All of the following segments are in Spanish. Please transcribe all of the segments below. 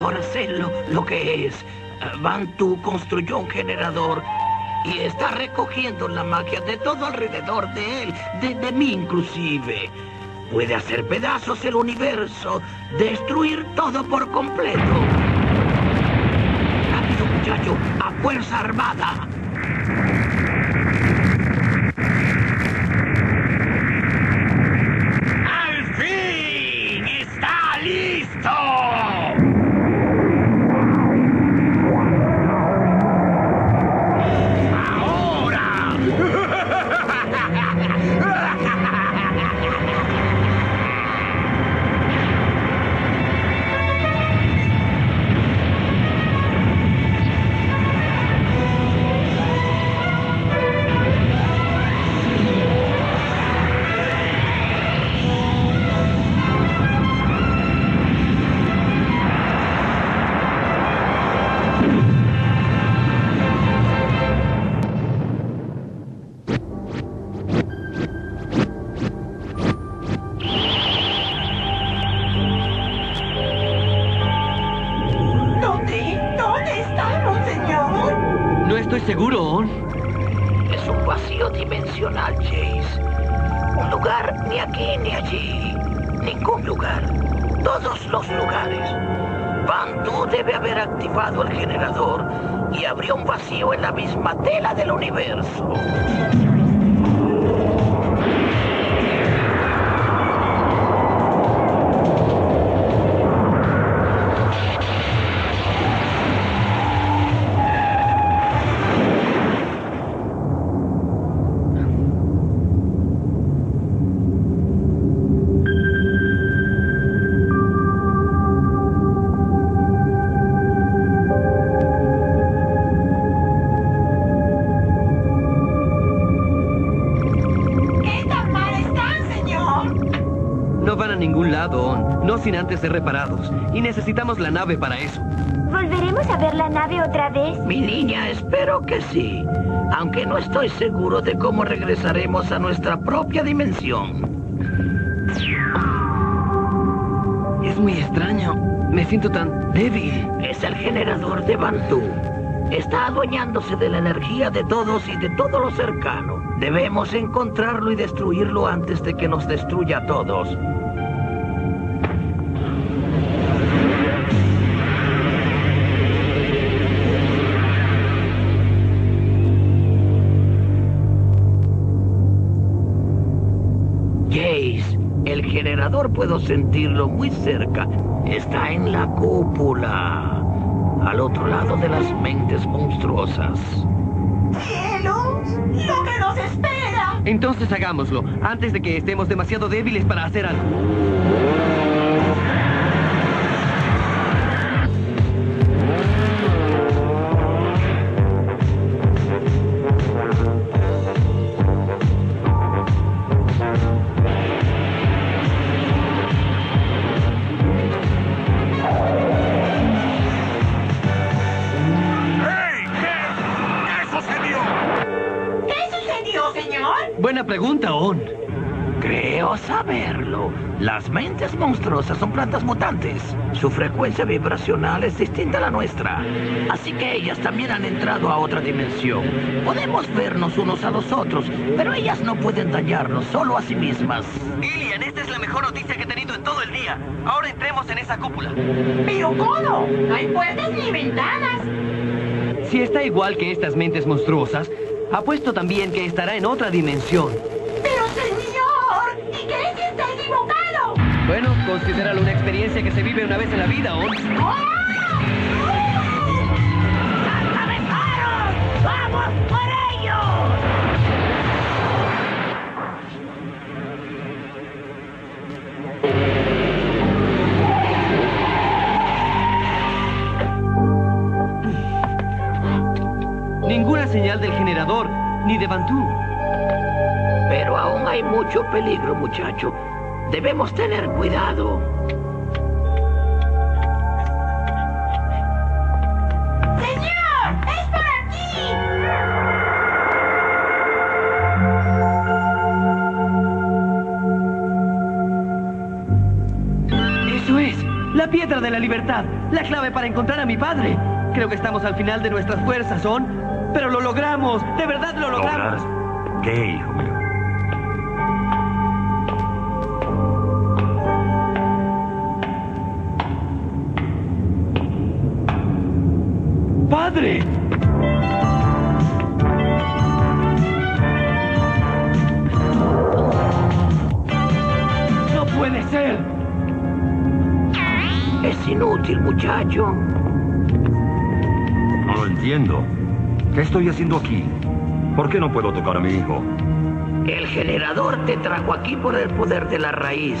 Ahora sé lo, que es. Bantu construyó un generador y está recogiendo la magia de todo alrededor de él, de mí inclusive. Puede hacer pedazos el universo, destruir todo por completo. Rápido, muchacho, a fuerza armada. Estoy seguro. Es un vacío dimensional, Chase. Un lugar ni aquí ni allí. Ningún lugar. Todos los lugares. Bantu debe haber activado el generador y abrió un vacío en la misma tela del universo. Van a ningún lado, On. No sin antes ser reparados. Y necesitamos la nave para eso. ¿Volveremos a ver la nave otra vez? Mi niña, espero que sí. Aunque no estoy seguro de cómo regresaremos a nuestra propia dimensión. Es muy extraño. Me siento tan débil. Es el generador de Bantu. Está adueñándose de la energía de todos y de todo lo cercano. Debemos encontrarlo y destruirlo antes de que nos destruya a todos. El generador puedo sentirlo muy cerca. Está en la cúpula, al otro lado de las mentes monstruosas. ¡Cielos! ¡Lo que nos espera! Entonces hagámoslo, antes de que estemos demasiado débiles para hacer algo. Pregunta, On. Creo saberlo. Las mentes monstruosas son plantas mutantes. Su frecuencia vibracional es distinta a la nuestra. Así que ellas también han entrado a otra dimensión. Podemos vernos unos a los otros, pero ellas no pueden dañarnos, solo a sí mismas. Ilian, esta es la mejor noticia que he tenido en todo el día. Ahora entremos en esa cúpula. ¿Pero cómo? No hay puertas ni ventanas. Si está igual que estas mentes monstruosas, apuesto también que estará en otra dimensión. ¡Pero, señor! ¿Y qué si está equivocado? Bueno, considéralo una experiencia que se vive una vez en la vida, On. ¡Vamos por generador, ni de Bantú. Pero aún hay mucho peligro, muchacho. Debemos tener cuidado. ¡Señor! ¡Es por aquí! Eso es, la piedra piedra de la libertad, la clave para encontrar a mi padre. Creo que estamos al final de nuestras fuerzas, Son. Pero lo logramos, de verdad lo logramos. ¿Lograr? ¿Qué, hijo mío? ¡Padre! ¡No puede ser! Es inútil, muchacho. No lo entiendo. ¿Qué estoy haciendo aquí? ¿Por qué no puedo tocar a mi hijo? El generador te trajo aquí por el poder de la raíz.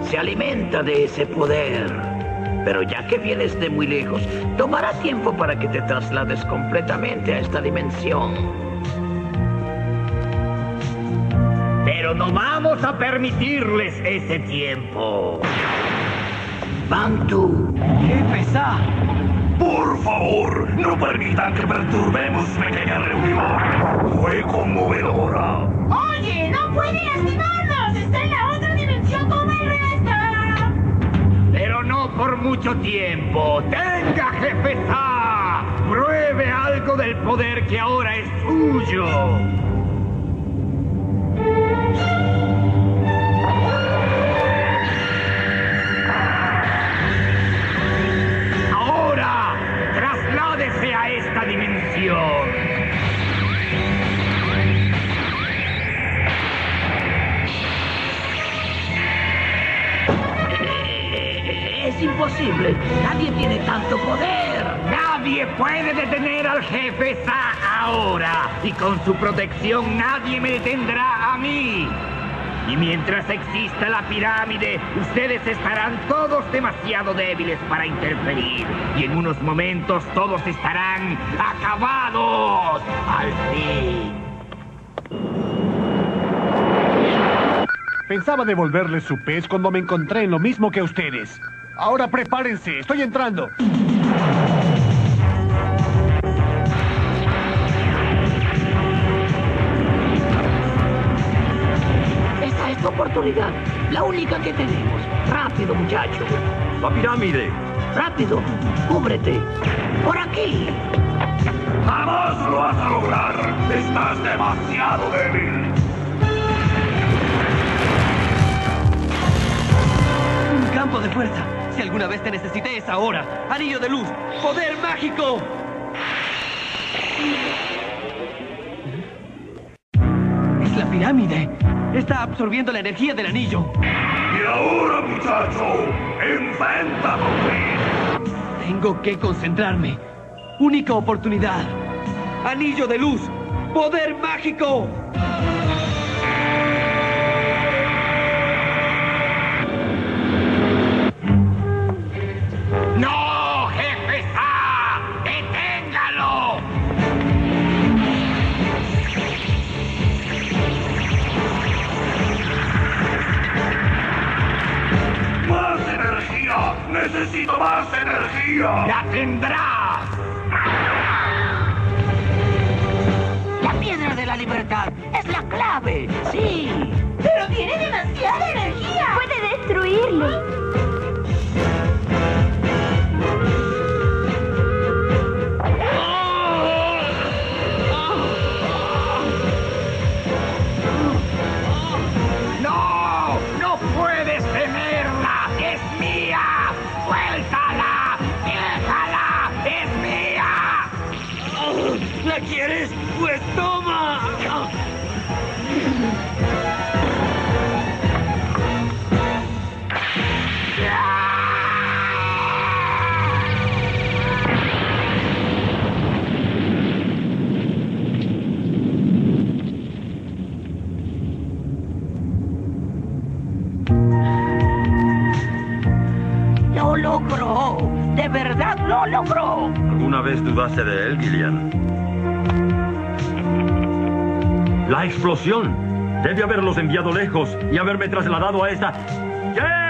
Se alimenta de ese poder. Pero ya que vienes de muy lejos, tomará tiempo para que te traslades completamente a esta dimensión. Pero no vamos a permitirles ese tiempo. Bantu, ¡Jefe Sa! Por favor, no permitan que perturbemos su pequeña reunión. Fue conmovedora. Oye, no puede lastimarnos. Está en la otra dimensión como el resto. Pero no por mucho tiempo. Tenga, jefe Sa. Pruebe algo del poder que ahora es suyo. Imposible. Nadie tiene tanto poder. Nadie puede detener al jefe Sa ahora. Y con su protección nadie me detendrá a mí. Y mientras exista la pirámide, ustedes estarán todos demasiado débiles para interferir. Y en unos momentos todos estarán acabados. Al fin. Pensaba devolverles su pez cuando me encontré en lo mismo que ustedes. Ahora prepárense, estoy entrando. Esta es tu oportunidad. La única que tenemos. Rápido, muchacho. ¡La pirámide! Rápido. Cúbrete. Por aquí. Jamás lo vas a lograr. Estás demasiado débil. Un campo de fuerza. Si alguna vez te necesité es ahora. Anillo de luz. Poder mágico. Es la pirámide. Está absorbiendo la energía del anillo. Y ahora, muchacho, mí. Tengo que concentrarme. Única oportunidad. Anillo de luz. Poder mágico. ¡Necesito más energía! ¡La tendrás! La piedra de la libertad es la clave. Sí. Pero tiene demasiada energía. Puede destruirlo. Pues toma. Lo logró. De verdad lo logró. ¿Alguna vez dudaste de él, Gillian? La explosión. Debe haberlos enviado lejos y haberme trasladado a esta... ¡Jace!